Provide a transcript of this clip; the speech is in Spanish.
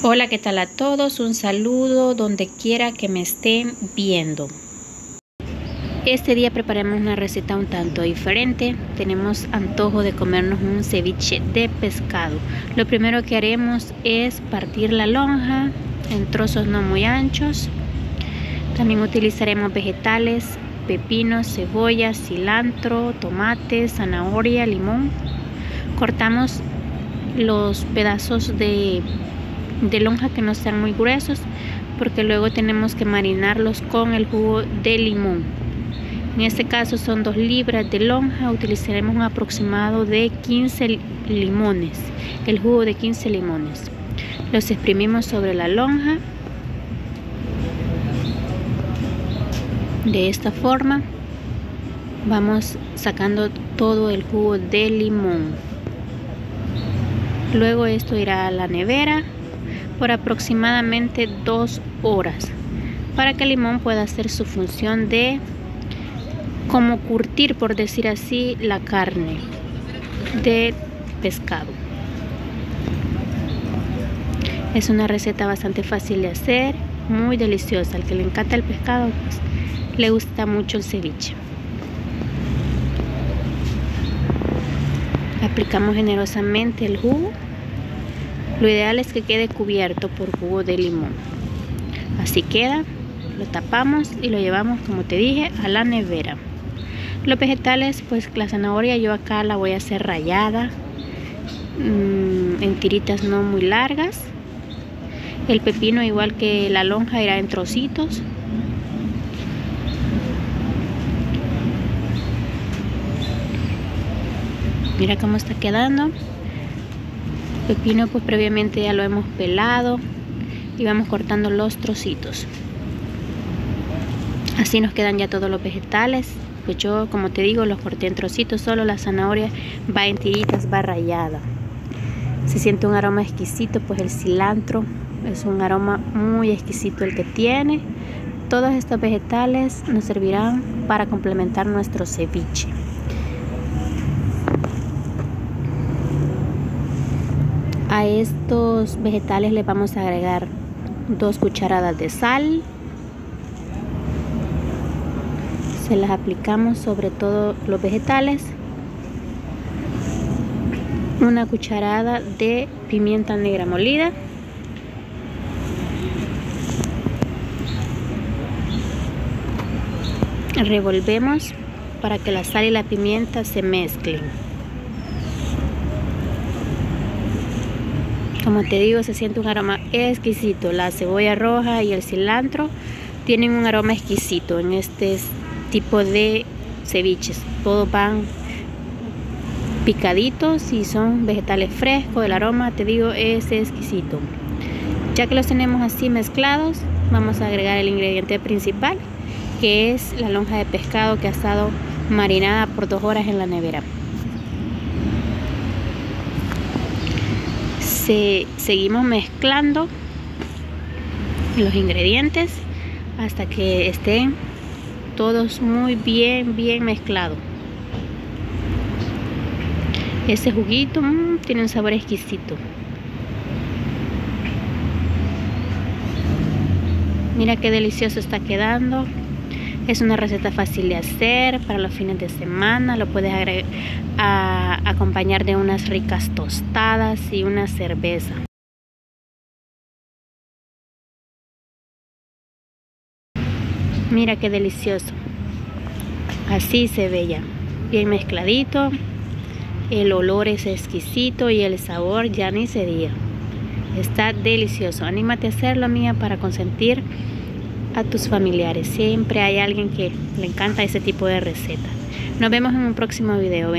Hola, ¿qué tal a todos? Un saludo donde quiera que me estén viendo. Este día preparamos una receta un tanto diferente. Tenemos antojo de comernos un ceviche de pescado. Lo primero que haremos es partir la lonja en trozos no muy anchos. También utilizaremos vegetales, pepino, cebolla, cilantro, tomate, zanahoria, limón. Cortamos los pedazos de de lonja que no sean muy gruesos porque luego tenemos que marinarlos con el jugo de limón. En este caso son 2 libras de lonja, utilizaremos un aproximado de 15 limones, el jugo de 15 limones. Los exprimimos sobre la lonja de esta forma. Vamos sacando todo el jugo de limón. Luego esto irá a la nevera por aproximadamente dos horas para que el limón pueda hacer su función de como curtir por decir así la carne de pescado. Es una receta bastante fácil de hacer muy deliciosa. Al que le encanta el pescado pues le gusta mucho el ceviche. Aplicamos generosamente el jugo lo ideal es que quede cubierto por jugo de limón. Así queda, lo tapamos y lo llevamos, como te dije, a la nevera. Los vegetales, pues la zanahoria yo acá la voy a hacer rayada mm, en tiritas no muy largas. El pepino, igual que la lonja, irá en trocitos. Mira cómo está quedando pepino pues previamente ya lo hemos pelado y vamos cortando los trocitos. Así nos quedan ya todos los vegetales. Pues yo como te digo los corté en trocitos solo la zanahoria va en tiritas va rayada se siente un aroma exquisito pues el cilantro es un aroma muy exquisito el que tiene. Todos estos vegetales nos servirán para complementar nuestro ceviche A estos vegetales le vamos a agregar dos cucharadas de sal. Se las aplicamos sobre todos los vegetales. Una cucharada de pimienta negra molida. Revolvemos para que la sal y la pimienta se mezclen. Como te digo, se siente un aroma exquisito. La cebolla roja y el cilantro tienen un aroma exquisito en este tipo de ceviches. Todos van picaditos y son vegetales frescos. El aroma, te digo, es exquisito. Ya que los tenemos así mezclados, vamos a agregar el ingrediente principal, que es la lonja de pescado que ha estado marinada por dos horas en la nevera. Seguimos mezclando los ingredientes hasta que estén todos muy bien bien mezclados. Ese juguito mm, tiene un sabor exquisito. Mira qué delicioso está quedando es una receta fácil de hacer para los fines de semana. Lo puedes acompañar de unas ricas tostadas y una cerveza. Mira qué delicioso. Así se ve ya. Bien mezcladito. El olor es exquisito y el sabor ya ni se diga. Está delicioso. Anímate a hacerlo, mía, para consentir a tus familiares. Siempre hay alguien que le encanta ese tipo de receta. Nos vemos en un próximo video.